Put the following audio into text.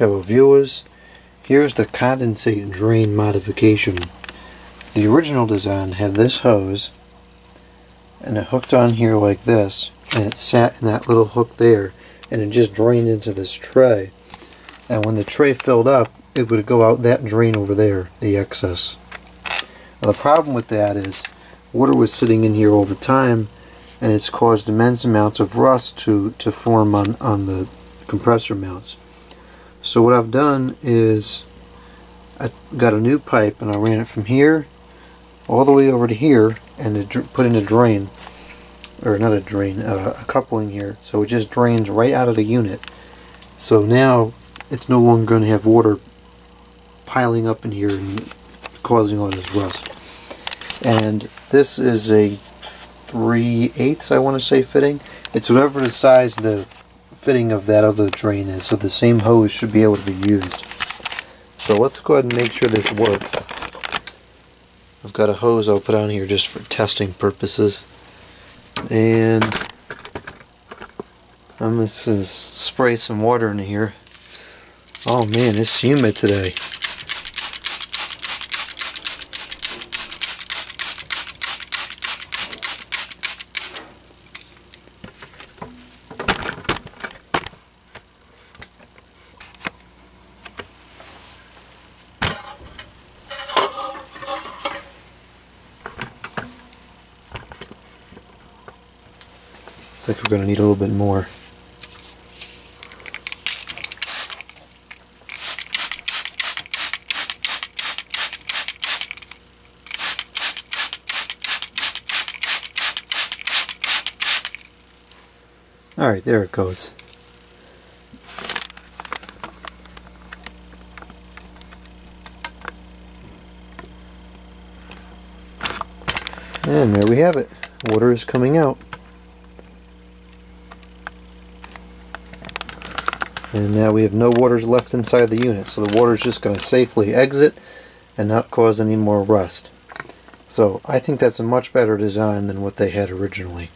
Hello viewers, here's the condensate drain modification. The original design had this hose and it hooked on here like this and it sat in that little hook there and it just drained into this tray and when the tray filled up it would go out that drain over there, the excess. Now, the problem with that is water was sitting in here all the time and it's caused immense amounts of rust to, to form on, on the compressor mounts. So what I've done is I got a new pipe and I ran it from here all the way over to here and put in a drain or not a drain, uh, a coupling here. So it just drains right out of the unit. So now it's no longer going to have water piling up in here and causing all this rust. And this is a 3 eighths I want to say fitting. It's whatever the size the fitting of that other drain is, so the same hose should be able to be used. So let's go ahead and make sure this works. I've got a hose I'll put on here just for testing purposes. And I'm going to spray some water in here. Oh man, it's humid today. Looks like we're going to need a little bit more. Alright, there it goes. And there we have it. Water is coming out. And now we have no waters left inside the unit so the water is just going to safely exit and not cause any more rust. So I think that's a much better design than what they had originally